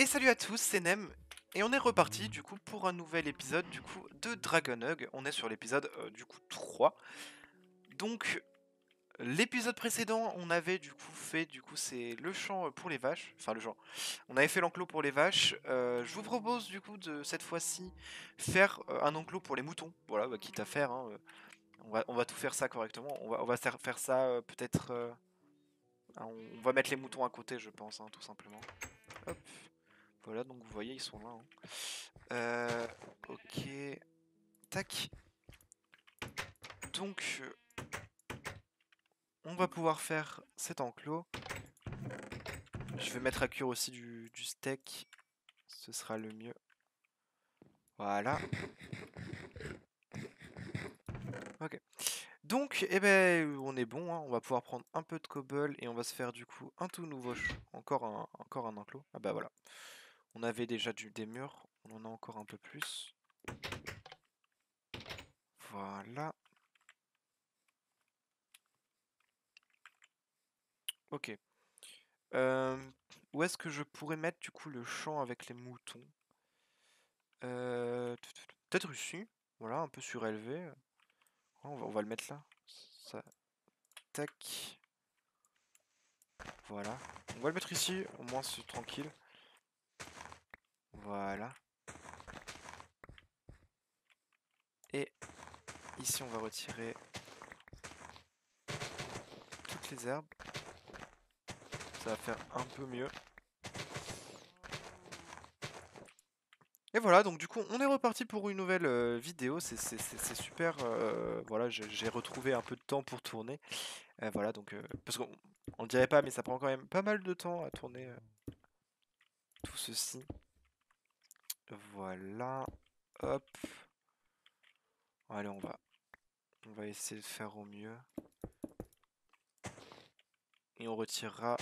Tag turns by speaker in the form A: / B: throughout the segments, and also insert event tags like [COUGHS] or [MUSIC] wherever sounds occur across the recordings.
A: Et salut à tous, c'est Nem, et on est reparti du coup pour un nouvel épisode du coup de Dragon Hug. On est sur l'épisode euh, du coup 3. Donc l'épisode précédent, on avait du coup fait du coup c'est le champ pour les vaches, enfin le champ. On avait fait l'enclos pour les vaches. Euh, je vous propose du coup de cette fois-ci faire euh, un enclos pour les moutons. Voilà, bah, quitte à faire. hein, euh, on, va, on va tout faire ça correctement. On va, on va faire ça euh, peut-être. euh, ah, on va mettre les moutons à côté, je pense, hein, tout simplement. Voilà, donc vous voyez, ils sont là. hein. Euh, ok. Tac. Donc, euh, on va pouvoir faire cet enclos. Je vais mettre à cuire aussi du, steak. Ce sera le mieux. Voilà. Ok. Donc, eh ben, on est bon. hein, On va pouvoir prendre un peu de cobble et on va se faire du coup un tout nouveau, encore un, encore un enclos. Ah bah voilà. On avait déjà des murs, on en a encore un peu plus. Voilà. Ok. Euh, où est-ce que je pourrais mettre du coup le champ avec les moutons? Euh. Peut-être ici. Voilà, un peu surélevé. On va, le mettre là. Tac. Voilà. On va le mettre ici, au moins c'est tranquille. Voilà. Et ici on va retirer toutes les herbes. Ça va faire un peu mieux. Et voilà, donc du coup on est reparti pour une nouvelle euh, vidéo, c'est super, euh, voilà, j'ai retrouvé un peu de temps pour tourner. Euh, voilà, donc, parce qu'on on dirait pas, mais ça prend quand même pas mal de temps à tourner tout ceci. Voilà, hop. Allez, on va, on va essayer de faire au mieux. Et on retirera,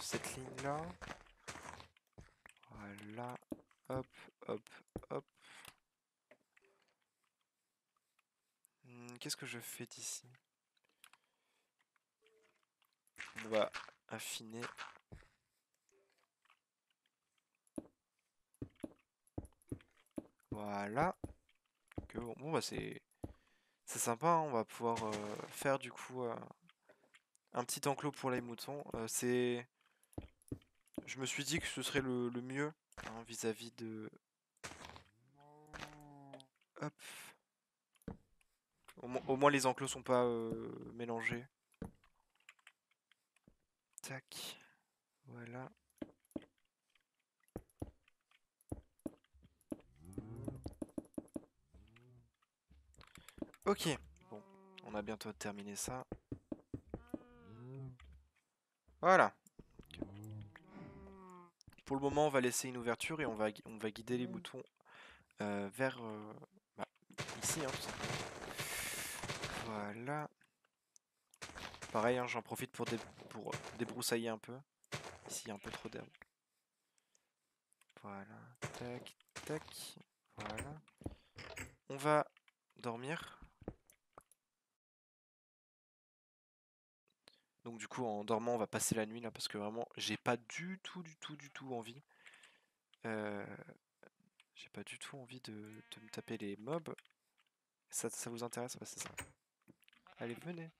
A: cette ligne-là. Voilà, hop, hop, hop. Hmm, Qu'est-ce que je fais d'ici? On va affiner. Voilà. Bon, bah c'est c'est sympa, hein, on va pouvoir euh, faire du coup euh, un petit enclos pour les moutons. Euh, c'est je me suis dit que ce serait le, mieux hein, vis-à-vis de hop. Au, mo- au moins les enclos sont pas mélangés. Tac. Voilà. Ok. Bon, on a bientôt terminé ça. Voilà. Pour le moment, on va laisser une ouverture et on va, guider les moutons euh, vers euh, bah, ici. hein. Voilà. Pareil, hein, j'en profite pour, pour débroussailler un peu. Ici, il y a un peu trop d'herbe. Voilà. Tac, tac. Voilà. On va dormir. Donc du coup, en dormant, on va passer la nuit là parce que vraiment, j'ai pas du tout, du tout, du tout envie. Euh, j'ai pas du tout envie de, me taper les mobs. Ça, vous intéresse? Bah, c'est ça. Allez, venez.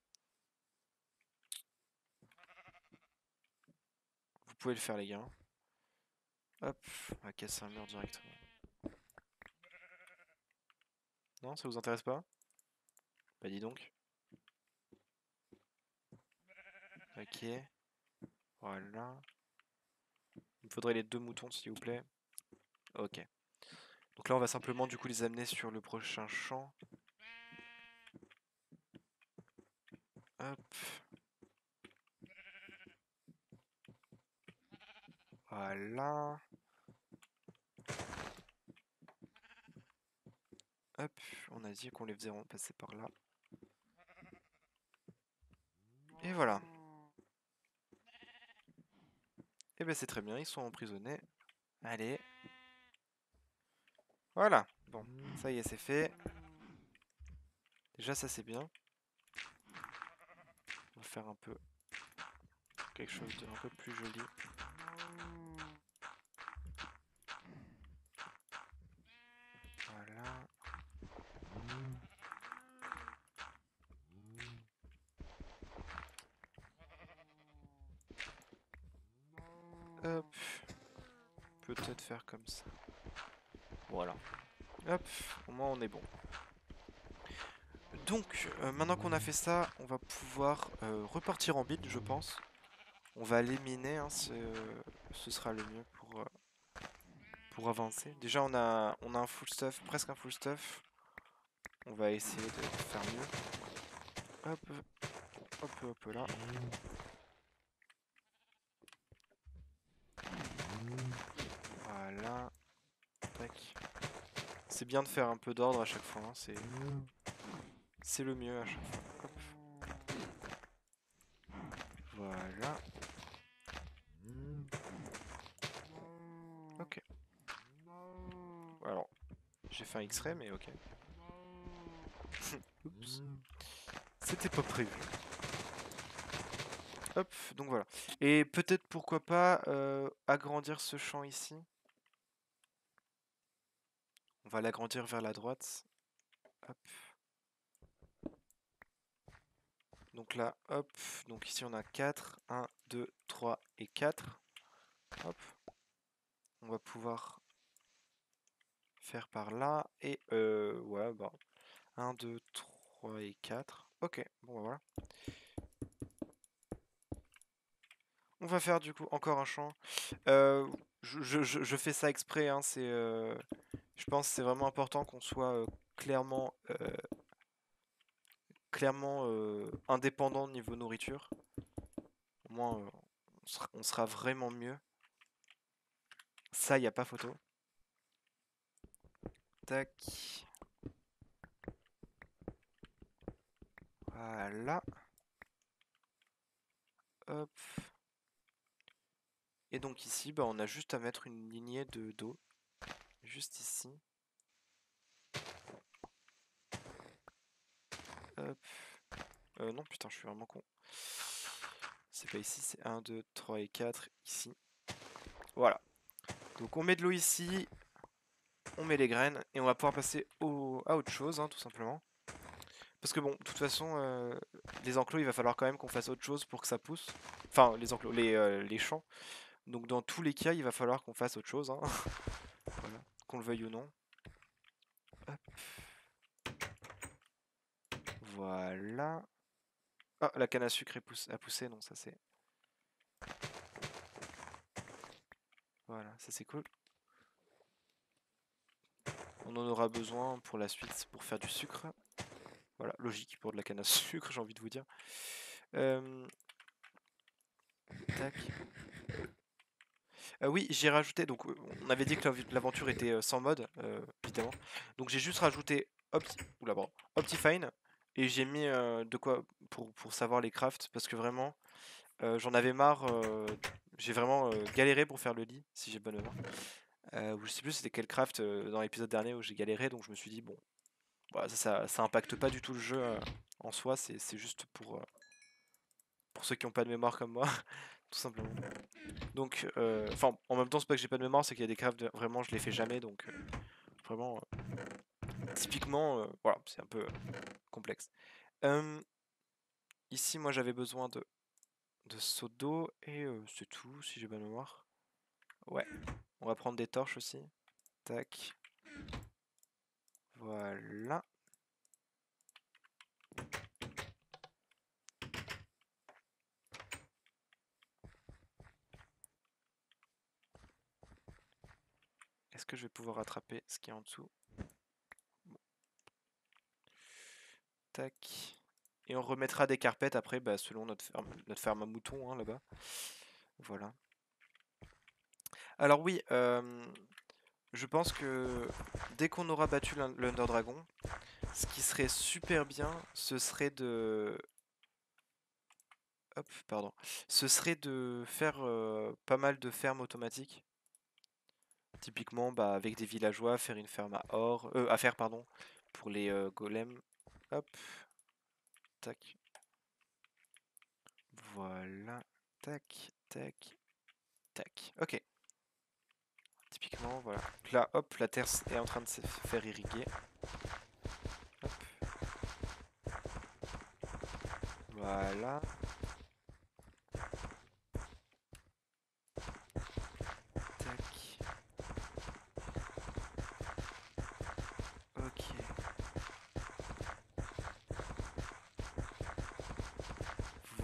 A: Vous pouvez le faire, les gars. Hop, on va casser un mur directement. Non, ça vous intéresse pas? Bah dis donc. Ok. Voilà. Il me faudrait les deux moutons, s'il vous plaît. Ok. Donc là, on va simplement du coup les amener sur le prochain champ. Hop. Voilà. Hop. On a dit qu'on les faisait passer par là. Et voilà. Et ben c'est très bien, ils sont emprisonnés. Allez. Voilà. Bon, ça y est, c'est fait. Déjà, ça c'est bien. On va faire un peu quelque chose de un peu plus joli. Hop. Peut-être faire comme ça. Voilà. Hop, au moins on est bon. Donc, euh, maintenant qu'on a fait ça, on va pouvoir euh, repartir en build, je pense. On va aller miner, hein, ce sera le mieux pour, euh, pour avancer. Déjà, on a, on a un full stuff, presque un full stuff. On va essayer de faire mieux. Hop, hop, hop, là. Voilà. Tac. C'est bien de faire un peu d'ordre à chaque fois, hein, c'est... C'est le mieux à chaque fois. Voilà. Ok. Alors, j'ai fait un X-ray, mais ok. [LAUGHS] Oups. C'était pas prévu. Hop, donc voilà. Et peut-être pourquoi pas euh, agrandir ce champ ici? On va l'agrandir vers la droite. Donc là, hop, donc ici on a 4, 1, 2, 3 et 4. Hop. On va pouvoir faire par là. Et euh, ouais, bah, 1, 2, 3 et 4. Ok, bon bah, voilà. On va faire du coup encore un champ. Euh, je, fais ça exprès, hein, c'est, euh, je pense que c'est vraiment important qu'on soit euh, clairement clairement euh, indépendant niveau nourriture. Au moins, euh, on, sera, vraiment mieux. Ça, il n'y a pas photo. Tac. Voilà. Hop. Et donc ici, bah, on a juste à mettre une lignée de d'eau. Juste ici. Euh, non, putain, je suis vraiment con. C'est pas ici, c'est 1, 2, 3 et 4 ici. Voilà. Donc on met de l'eau ici, on met les graines et on va pouvoir passer au, à autre chose, hein, tout simplement. Parce que bon, de toute façon, euh, les enclos, il va falloir quand même qu'on fasse autre chose pour que ça pousse. Enfin, les enclos, les, euh, les champs. Donc dans tous les cas, il va falloir qu'on fasse autre chose. Hein. [LAUGHS] Qu'on le veuille ou non. Voilà. Ah, la canne à sucre a poussé, non, ça c'est... Voilà, ça c'est cool. On en aura besoin pour la suite, pour faire du sucre. Voilà, logique pour de la canne à [LAUGHS] sucre, j'ai envie de vous dire. Euh, tac. Euh, oui, j'ai rajouté, donc on avait dit que l'aventure était sans mode, évidemment. Donc j'ai juste rajouté Opti... Optifine, et j'ai mis de quoi pour, savoir les crafts parce que vraiment j'en avais marre. j'ai vraiment galéré pour faire le lit si j'ai bonne mémoire. ou je sais plus c'était quel craft dans l'épisode dernier où j'ai galéré donc je me suis dit bon voilà, ça, ça, impacte pas du tout le jeu en soi c'est juste pour pour ceux qui n'ont pas de mémoire comme moi tout simplement. Donc enfin en même temps c'est pas que j'ai pas de mémoire c'est qu'il y a des crafts vraiment je les fais jamais donc vraiment typiquement voilà c'est un peu complexe. ici, moi, j'avais besoin de, de seau d'eau et c'est tout, si j'ai bonne mémoire. Ouais, on va prendre des torches aussi. Tac. Voilà. Est-ce que je vais pouvoir attraper ce qui est en dessous Tac. Et on remettra des carpettes après, bah, selon notre ferme, à moutons, hein, là-bas. Voilà. Alors oui, je pense que dès qu'on aura battu l'Under Dragon, ce qui serait super bien, ce serait de... Hop, pardon. Ce serait de faire pas mal de fermes automatiques. Typiquement, bah, avec des villageois, faire une ferme à or, euh, à faire pardon, pour les golems. Hop. Tac. Voilà. Tac, tac, tac. Ok. Typiquement, voilà. Là, hop, la terre est en train de se faire irriguer. Hop. Voilà.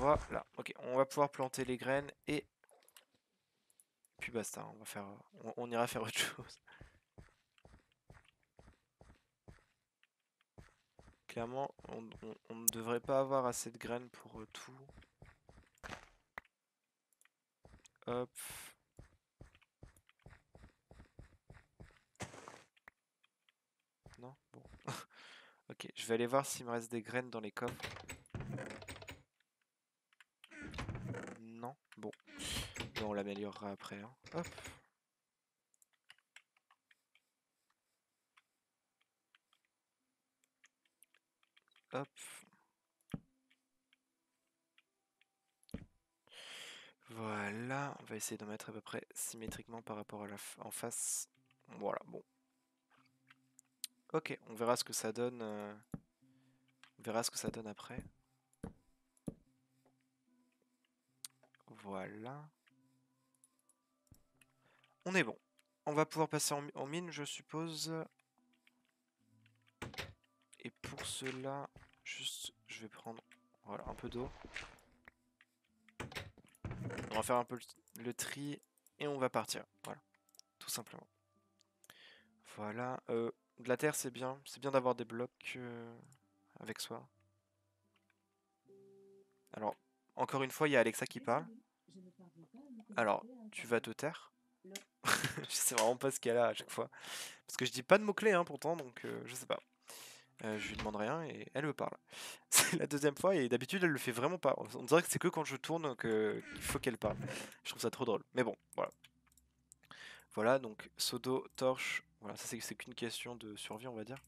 A: Voilà, ok, on va pouvoir planter les graines et puis basta, on va faire, on, ira faire [LAUGHS] autre chose. Clairement, on, ne devrait pas avoir assez de graines pour euh, tout. Hop. Non? Bon. [LAUGHS] ok, je vais aller voir s'il me reste des graines dans les coffres. Bon. on l'améliorera après. Hein. Hop. Hop. Voilà, on va essayer de mettre à peu près symétriquement par rapport à la en face. Voilà, bon. Ok, on verra ce que ça donne. Euh, on verra ce que ça donne après. Voilà. On est bon. On va pouvoir passer en, mine, je suppose. Et pour cela, juste, je vais prendre un peu d'eau. On va faire un peu le, tri et on va partir. Voilà, tout simplement. Voilà. Euh, de la terre, c'est bien. C'est bien d'avoir des blocs euh, avec soi. Alors, encore une fois, il y a Alexa qui parle. Alors, tu vas te taire? [LAUGHS] Je sais vraiment pas ce qu'elle a à chaque fois. Parce que je dis pas de mots-clés, hein, pourtant, donc euh, je sais pas. Euh, je lui demande rien et elle me parle. [LAUGHS] C'est la deuxième fois et d'habitude elle le fait vraiment pas. On dirait que c'est que quand je tourne qu'il faut qu'elle parle. Je trouve ça trop drôle. Mais bon, voilà. Voilà, donc Sodo, torche. Voilà, ça c'est qu'une question de survie, on va dire.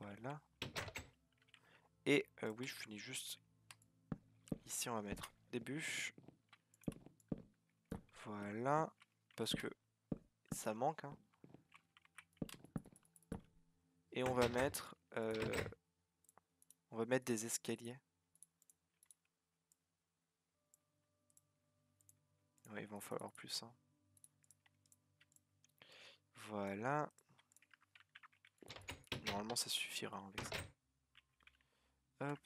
A: Voilà. Et euh, oui, je finis juste. Ici, on va mettre bûches. Voilà. Parce que ça manque. Hein. Et on va mettre... Euh, on va mettre des escaliers. Il va en falloir plus. Hein. Voilà. Normalement, ça suffira ça. Hop.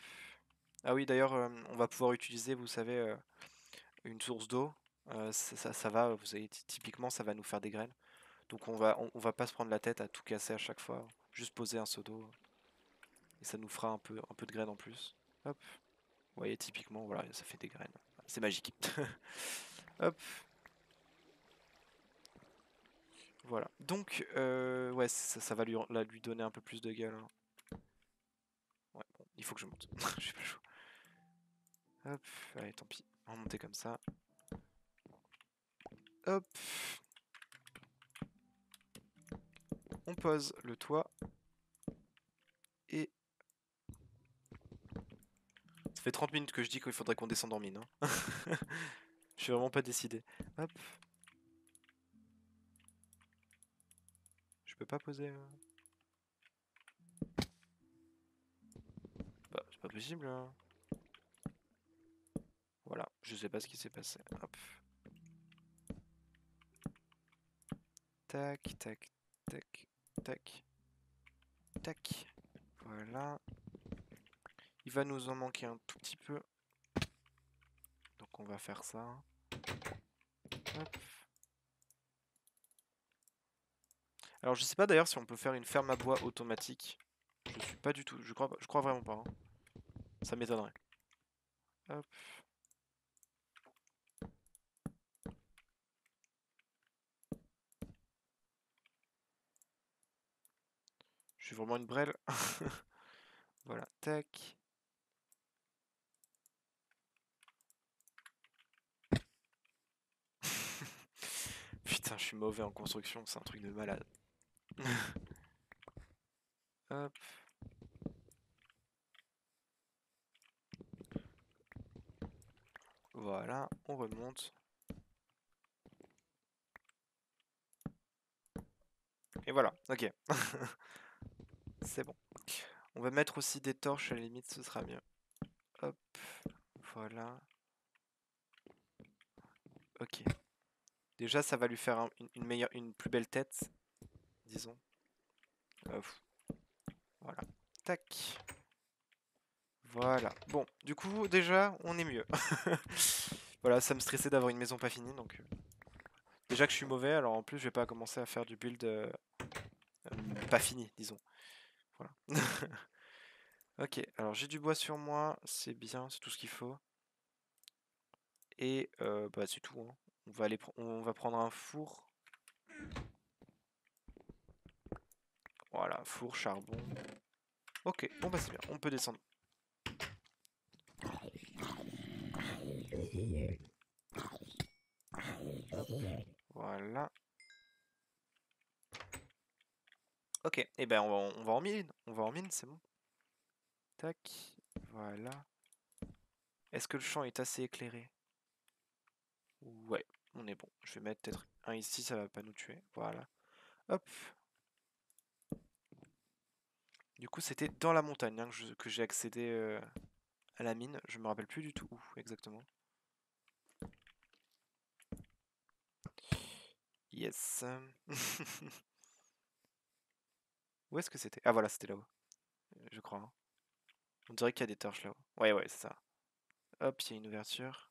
A: Ah oui, d'ailleurs, on va pouvoir utiliser, vous savez, une source d'eau. ça, ça, va, vous savez, typiquement, ça va nous faire des graines. Donc on va, va pas se prendre la tête à tout casser à chaque fois. Juste poser un seau d'eau. Et ça nous fera un peu, de graines en plus. Hop. Vous voyez, typiquement, voilà, ça fait des graines. C'est magique. [LAUGHS] Hop. Voilà. Donc, euh, ouais, ça, va lui, donner un peu plus de gueule. Hein. Ouais, bon, il faut que je monte. [LAUGHS] Pas. Hop, allez, tant pis. On va monter comme ça. Hop. On pose le toit. Et... Ça fait 30 minutes que je dis qu'il faudrait qu'on descende en mine. Hein. [LAUGHS] je suis vraiment pas décidé. Hop. Je peux pas poser... Euh. Bah, c'est pas possible. Hein. Voilà, je sais pas ce qui s'est passé. Hop. Tac, tac, tac. Tac. Tac. Voilà. Il va nous en manquer un tout petit peu. Donc on va faire ça. Alors je sais pas d'ailleurs si on peut faire une ferme à bois automatique. Je suis pas du tout. Je crois, je crois vraiment pas. Hein. Ça m'étonnerait. Hop. Suis vraiment une brêle. [LAUGHS] voilà, tac. [LAUGHS] Putain, je suis mauvais en construction, c'est un truc de malade. [LAUGHS] Hop. Voilà, on remonte. Et voilà, ok. C'est bon. On va mettre aussi des torches, à la limite, ce sera mieux. Hop, voilà. Ok. Déjà, ça va lui faire une, meilleure, une plus belle tête, disons. voilà. Tac. Voilà. Bon, du coup, déjà, on est mieux. [LAUGHS] voilà, ça me stressait d'avoir une maison pas finie, donc... Euh, déjà que je suis mauvais, alors en plus, je vais pas commencer à faire du build euh, euh, pas fini, disons. Voilà. [LAUGHS] ok, alors j'ai du bois sur moi, c'est bien, c'est tout ce qu'il faut. Et bah c'est tout. Hein. On, va aller on va prendre un four. Voilà, four, charbon. Ok, bon bah c'est bien, on peut descendre. Voilà. Ok, et eh ben on va, en mine, on va en mine, c'est bon. Tac, voilà. Est-ce que le champ est assez éclairé? Ouais, on est bon. Je vais mettre peut-être un ici, ça va pas nous tuer. Voilà. Hop. Du coup, c'était dans la montagne hein, que j'ai accédé euh, à la mine. Je me rappelle plus du tout où exactement. Yes. [LAUGHS] où est-ce que c'était? Ah voilà, c'était là-haut. Je crois. Hein. On dirait qu'il y a des torches là-haut. Ouais, ouais, c'est ça. Hop, il y a une ouverture.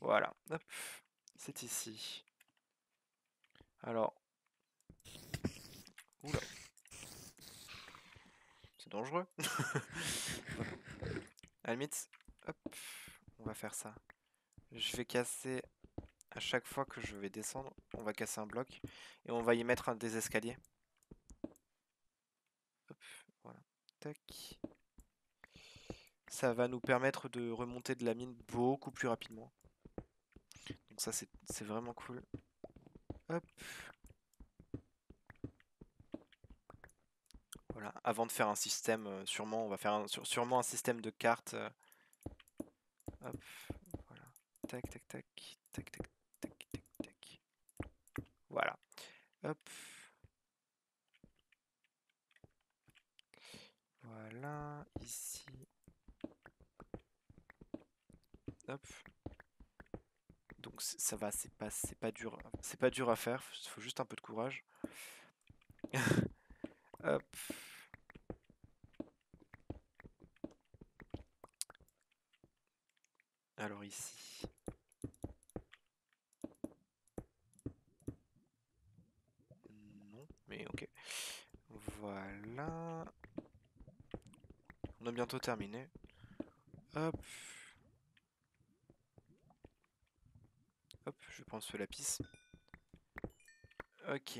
A: Voilà, hop, c'est ici. Alors, oula, c'est dangereux. [LAUGHS] à hop, on va faire ça. Je vais casser à chaque fois que je vais descendre, on va casser un bloc et on va y mettre un des escaliers. Voilà. Ça va nous permettre de remonter de la mine beaucoup plus rapidement. Donc ça c'est vraiment cool. Hop. Voilà, avant de faire un système, euh, sûrement on va faire un, sûrement un système de cartes. Euh. hop, voilà. Tac, tac, tac, tac, tac. Voilà. Hop. Voilà, ici. Hop donc ça va, c'est pas, c'est pas dur, c'est pas dur à faire, il faut juste un peu de courage. [LAUGHS] Hop. Alors ici. Non, ok. Voilà. On a bientôt terminé. Hop. je prends ce lapis. Ok.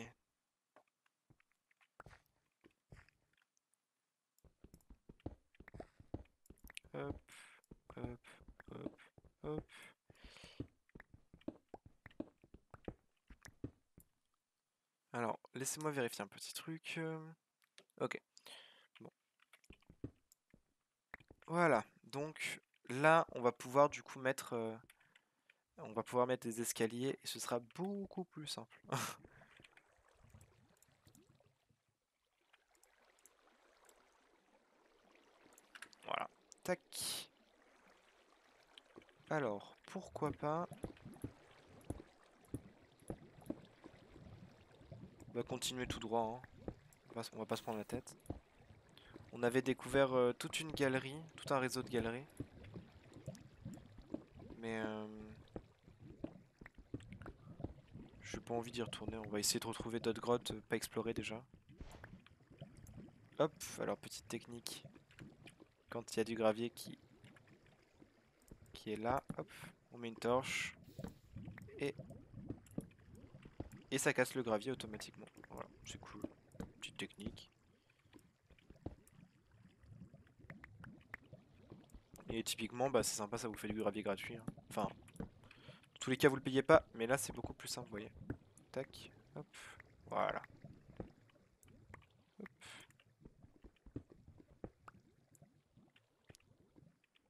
A: Hop, hop, hop, hop. Alors, laissez-moi vérifier un petit truc. Ok. Bon. Voilà. Donc, là, on va pouvoir du coup mettre... Euh, on va pouvoir mettre des escaliers et ce sera beaucoup plus simple. [LAUGHS] voilà. Tac. Alors, pourquoi pas... On va continuer tout droit. Hein. On, va, pas se prendre la tête. On avait découvert euh, toute une galerie, tout un réseau de galeries. Mais... Euh, j'ai pas envie d'y retourner. On va essayer de retrouver d'autres grottes euh, pas explorées déjà. Hop, alors petite technique. Quand il y a du gravier qui, qui est là, hop, on met une torche. Et, et ça casse le gravier automatiquement. Voilà, c'est cool. Petite technique. Et typiquement, bah, c'est sympa, ça vous fait du gravier gratuit. Hein. Enfin, tous les cas, vous le payez pas, mais là, c'est beaucoup plus simple, vous voyez. Tac, hop, voilà.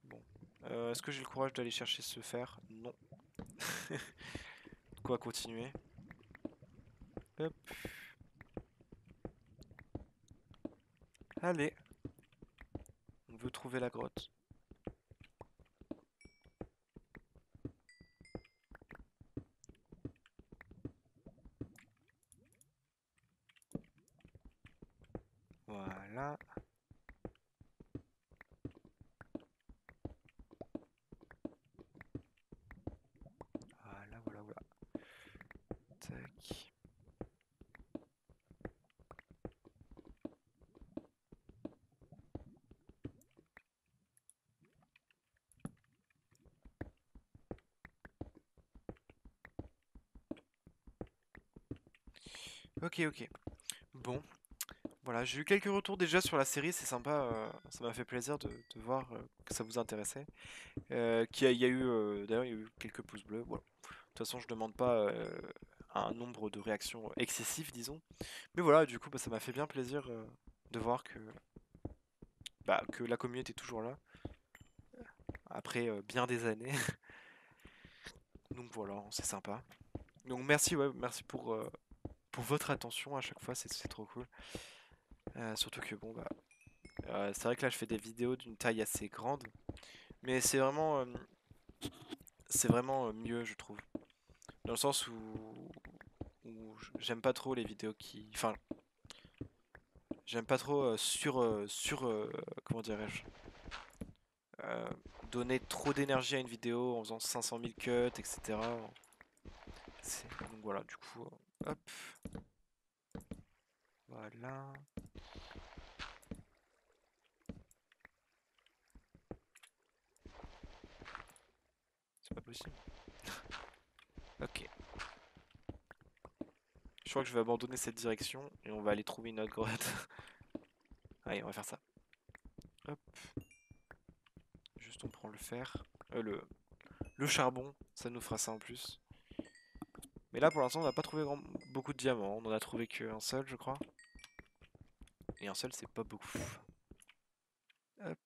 A: Bon. Euh, est-ce que j'ai le courage d'aller chercher ce fer? Non. [LAUGHS] Quoi continuer Hop. Allez. On veut trouver la grotte. Ok, ok. Bon. Voilà, j'ai eu quelques retours déjà sur la série, c'est sympa, euh, ça m'a fait plaisir de, voir euh, que ça vous intéressait. Euh, qu'il y a, eu, d'ailleurs, il y a eu quelques pouces bleus, voilà. De toute façon, je demande pas un nombre de réactions excessif, disons. Mais voilà, du coup, bah, ça m'a fait bien plaisir de voir que, bah, que la communauté est toujours là, après bien des années. [LAUGHS] Donc voilà, c'est sympa. Donc merci, ouais, merci pour, pour votre attention à chaque fois, c'est trop cool. Euh, surtout que bon, bah, euh, c'est vrai que là, je fais des vidéos d'une taille assez grande, mais c'est vraiment, euh, c'est vraiment mieux, je trouve. Dans le sens où, j'aime pas trop les vidéos qui, enfin, j'aime pas trop sur, sur, comment dirais-je, donner trop d'énergie à une vidéo en faisant 500 000 cuts, etc. Donc voilà, du coup, hop, voilà. C'est pas possible. [LAUGHS] Ok. Je crois que je vais abandonner cette direction et on va aller trouver une autre grotte. [LAUGHS] Allez, on va faire ça. Hop. Juste on prend le fer. Euh, le, le charbon, ça nous fera ça en plus. Mais là pour l'instant on n'a pas trouvé grand- beaucoup de diamants. On en a trouvé qu'un seul je crois. Et un seul c'est pas beaucoup. Hop.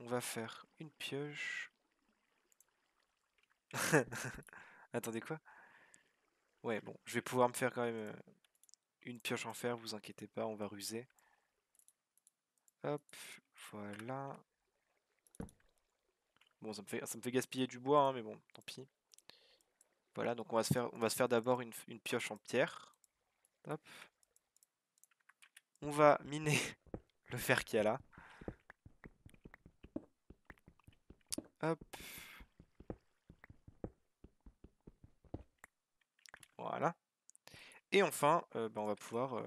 A: On va faire une pioche. [LAUGHS] Attendez quoi? Ouais bon, je vais pouvoir me faire quand même euh, une pioche en fer, vous inquiétez pas, on va ruser. Hop, voilà. Bon, ça me fait, ça me fait gaspiller du bois, hein, mais bon, tant pis. Voilà, donc on va se faire, d'abord une, pioche en pierre. On va miner [LAUGHS] le fer qu'il y a là. Hop. Voilà. Et enfin, euh, bah, on va pouvoir euh,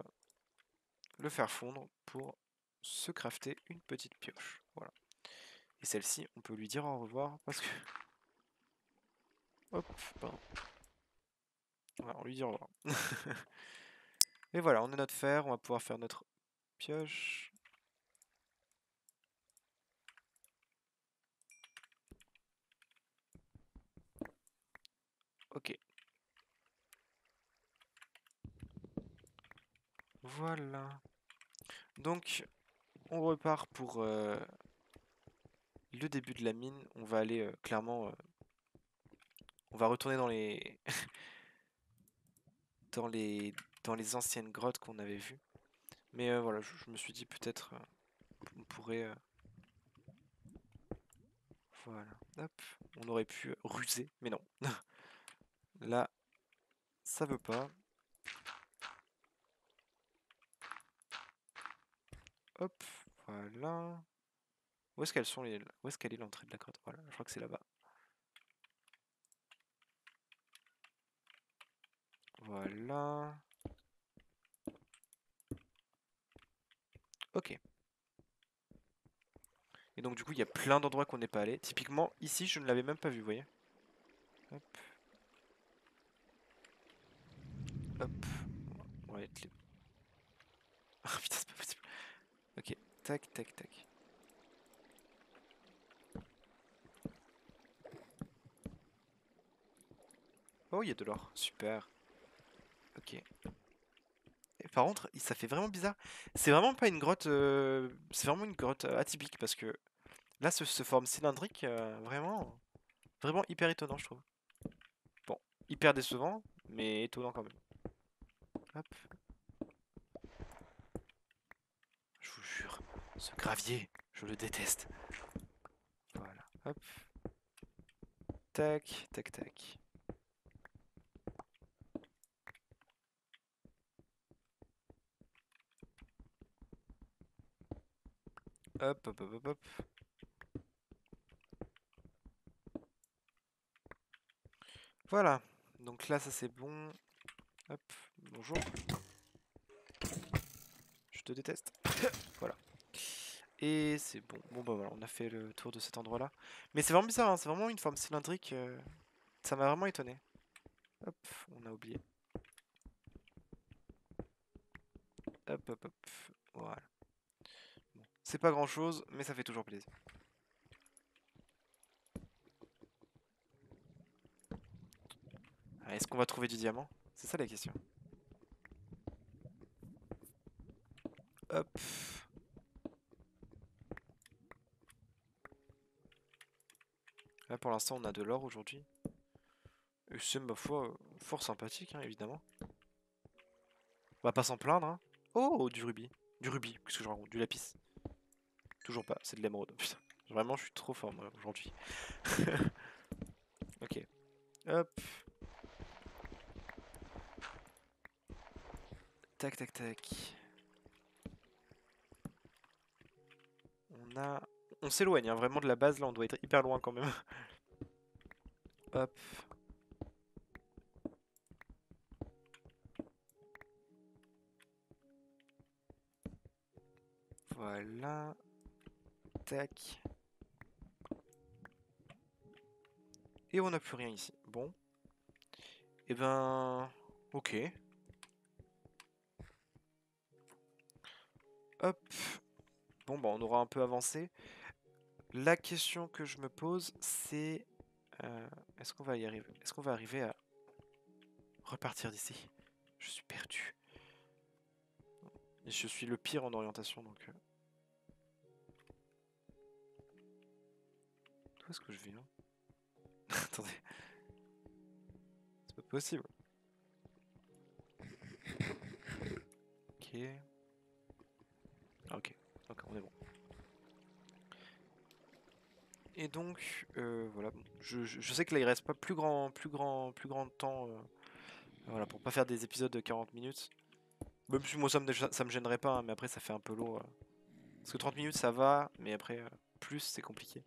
A: le faire fondre pour se crafter une petite pioche. Voilà. Et celle-ci, on peut lui dire au revoir parce que... Hop, on lui dit au revoir. Et voilà, on a notre fer, on va pouvoir faire notre pioche. Ok. Voilà. Donc, on repart pour euh, le début de la mine. On va aller euh, clairement... euh, on va retourner dans les... [LAUGHS] dans les... dans les anciennes grottes qu'on avait vues. Mais euh, voilà, je, me suis dit peut-être euh, on pourrait... euh, voilà. Hop. On aurait pu euh, ruser, mais non. [LAUGHS] Là, ça veut pas. Hop, voilà. Où est-ce qu'elles sont les... Où est-ce qu'elle est l'entrée de la grotte? Voilà, je crois que c'est là-bas. Voilà. Ok. Et donc du coup, il y a plein d'endroits qu'on n'est pas allé. Typiquement, ici, je ne l'avais même pas vu, vous voyez? Hop. Hop. On va mettre les... [LAUGHS] Ah putain, c'est pas possible. Ok, tac, tac, tac. Oh, il y a de l'or, super. Ok. Par contre, ça fait vraiment bizarre. C'est vraiment pas une grotte. euh, C'est vraiment une grotte euh, atypique parce que là, ce, ce forme cylindrique, euh, vraiment, vraiment hyper étonnant, je trouve. Bon, hyper décevant, mais étonnant quand même. Hop. Je vous jure, ce gravier, je le déteste. Voilà, hop. Tac, tac, tac. Hop, hop, hop, hop, hop. Voilà. Donc là, ça c'est bon. Hop, bonjour. Je te déteste. [COUGHS] Voilà. Et c'est bon. Bon bah voilà, on a fait le tour de cet endroit-là. Mais c'est vraiment bizarre, hein, c'est vraiment une forme cylindrique. euh, Ça m'a vraiment étonné. Hop, on a oublié. Hop, hop, hop. Voilà. C'est pas grand chose, mais ça fait toujours plaisir. Est-ce qu'on va trouver du diamant? C'est ça la question. Hop. Là pour l'instant on a de l'or aujourd'hui. C'est ma foi fort sympathique hein, évidemment. On va pas s'en plaindre hein. Oh du rubis. Du rubis, qu'est-ce que je raconte? Du lapis. Toujours pas, c'est de l'émeraude. Vraiment je suis trop fort moi aujourd'hui. [LAUGHS] ok. Hop. Tac tac tac. On a... On s'éloigne hein, vraiment de la base là, on doit être hyper loin quand même. [LAUGHS] Hop. Voilà. Et on n'a plus rien ici. Bon. Et ben... Ok. Hop. Bon, bah on aura un peu avancé. La question que je me pose, c'est... euh, Est-ce qu'on va y arriver Est-ce qu'on va arriver à repartir d'ici? Je suis perdu. Et je suis le pire en orientation, donc... D'où est-ce que je viens [LAUGHS] Attendez. C'est pas possible. Ok. Ah, ok. Ok, on est bon. Et donc, euh, voilà. Je, sais que là, il reste pas plus grand, plus grand, plus grand temps. euh, voilà, pour pas faire des épisodes de 40 minutes. Même si moi, ça me, gênerait pas, hein, mais après, ça fait un peu lourd. euh. Parce que 30 minutes, ça va, mais après, plus, c'est compliqué.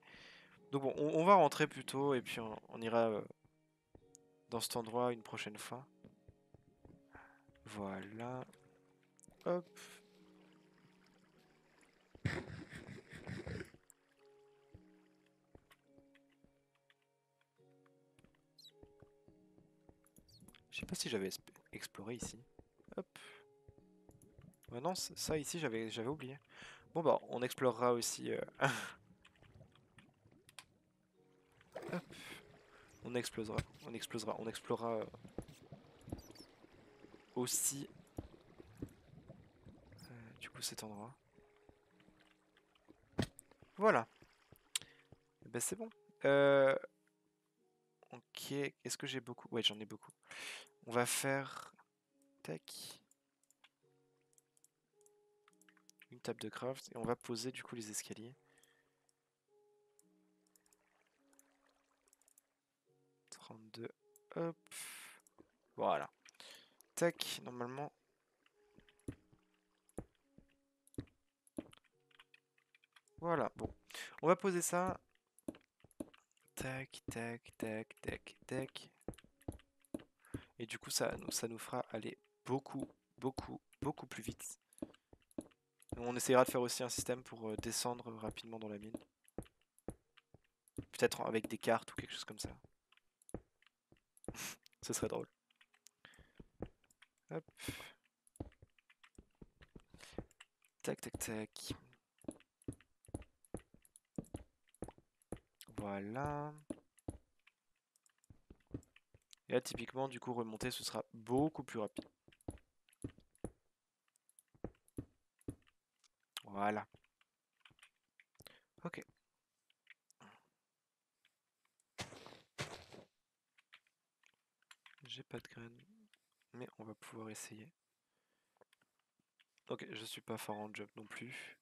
A: Donc bon, on, va rentrer plus tôt, et puis on, ira euh, dans cet endroit une prochaine fois. Voilà. Hop. Je sais pas si j'avais exploré ici. Hop. Ouais, non, ça ici j'avais j'avais oublié. Bon bah on explorera aussi. euh, [LAUGHS] On explosera, on explosera, on explorera euh, aussi. euh, du coup cet endroit. Voilà. Eh Ben c'est bon. Euh, Ok, est-ce que j'ai beaucoup? Ouais, j'en ai beaucoup. On va faire... Tac. Une table de craft. Et on va poser du coup les escaliers. 32. Hop. Voilà. Tac, normalement... Voilà, bon. On va poser ça. Tac, tac, tac, tac, tac. Et du coup, ça, nous- ça nous fera aller beaucoup, beaucoup, beaucoup plus vite. On essaiera de faire aussi un système pour euh, descendre rapidement dans la mine. Peut-être avec des cartes ou quelque chose comme ça. [LAUGHS] Ce serait drôle. Hop. Tac, tac, tac. Voilà. Et là, typiquement, du coup, remonter, ce sera beaucoup plus rapide. Voilà. Ok. J'ai pas de graines, mais on va pouvoir essayer. Ok, je suis pas fort en jump non plus.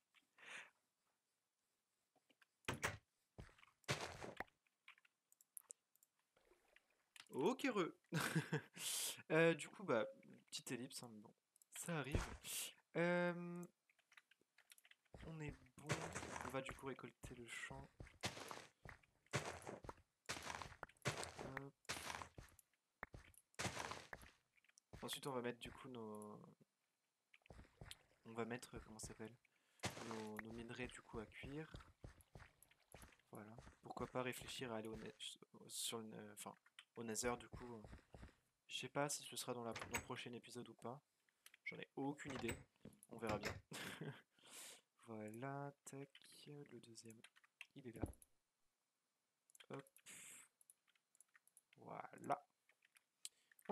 A: Ok. [LAUGHS] Euh, du coup, bah, petite ellipse, hein, bon, ça arrive. Euh, on est bon. On va du coup récolter le champ. Hop. Ensuite, on va mettre du coup nos. On va mettre, comment ça s'appelle nos, minerais du coup à cuire. Voilà. Pourquoi pas réfléchir à aller au, sur le, enfin, au Nether du coup. euh, Je sais pas si ce sera dans, la, dans le prochain épisode ou pas. J'en ai aucune idée. On verra bien. [LAUGHS] voilà, tac. Le deuxième, il est là. Hop. Voilà.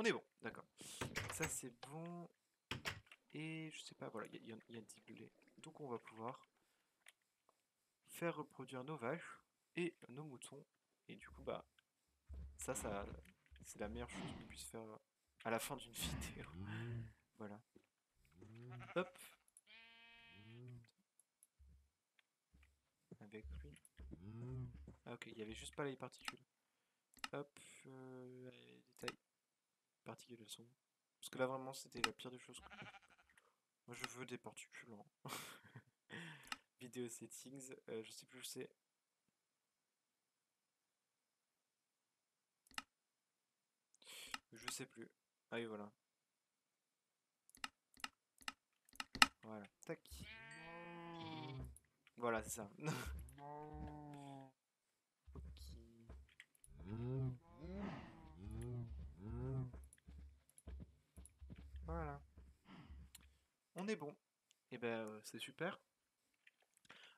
A: On est bon, d'accord. Ça c'est bon. Et je sais pas, voilà, il y, a 10 blés. Donc on va pouvoir faire reproduire nos vaches et nos moutons. Et du coup, bah, ça, ça c'est la meilleure chose qu'on puisse faire à la fin d'une [LAUGHS] vidéo. voilà. Hop. Avec lui. Ah ok, il n'y avait juste pas les particules. Hop, euh, les détails. Particules elles sont. Parce que là vraiment c'était la pire des choses. Moi je veux des particules. Hein. [LAUGHS] Vidéo settings, euh, je sais plus où c'est. Je sais plus. Ah oui voilà. Voilà, tac. Voilà, c'est ça. [LAUGHS] Voilà. On bon. Et eh ben euh, c'est super.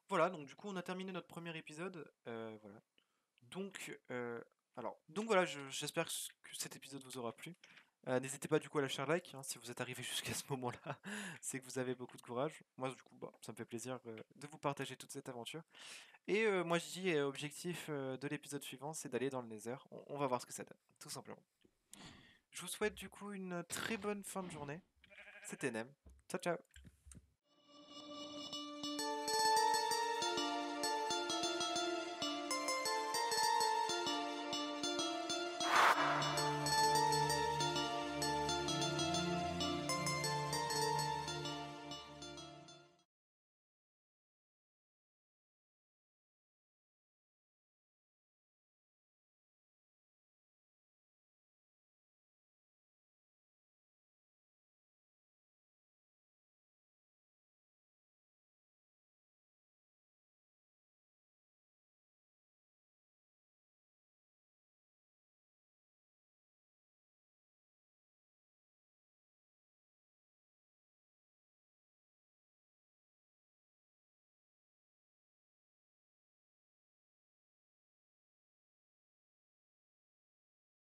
A: Voilà, donc du coup on a terminé notre premier épisode. Euh, voilà. Donc, euh, alors, donc voilà, j'espère que cet épisode vous aura plu. N'hésitez pas du coup à lâcher un like hein, si vous êtes arrivé [LAUGHS] jusqu'à ce moment-là. c'est que vous avez beaucoup de courage. Moi, du coup, bah, ça me fait plaisir de vous partager toute cette aventure. Et moi, je dis, objectif de l'épisode suivant, c'est d'aller dans le Nether. on va voir ce que ça donne, tout simplement. Je vous souhaite du coup une très bonne fin de journée. C'était Nem. Ciao ciao